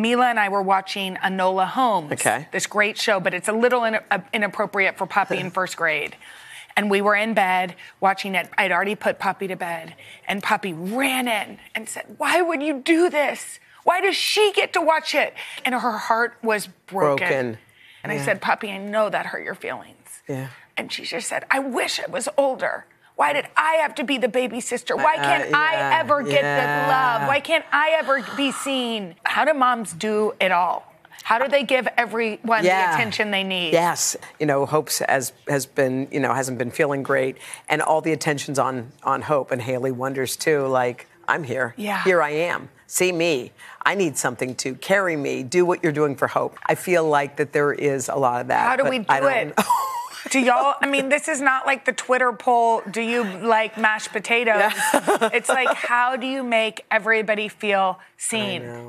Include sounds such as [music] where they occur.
Mila and I were watching Enola Holmes. Okay. This great show, but it's a little in, uh, inappropriate for Poppy in [laughs] first grade. And we were in bed watching it. I'd already put Poppy to bed, and Poppy ran in and said, Why would you do this? Why does she get to watch it? And her heart was broken. Broken. And I said, Poppy, I know that hurt your feelings. Yeah. And she just said, I wish I was older. Why did I have to be the baby sister? Why Uh, can't yeah, I ever get the love? Why can't I ever be seen? How do moms do it all? How do they give everyone the attention they need? Yes, you know, Hope's has has been, you know, hasn't been feeling great, and all the attention's on on Hope, and Haley wonders too, like, I'm here, Yeah. here I am, see me. I need something to carry me. Do what you're doing for Hope. I feel like that there is a lot of that. How do we do it? [laughs] [laughs] Do y'all? I mean, this is not like the Twitter poll. Do you like mashed potatoes? it's like, how do you make everybody feel seen?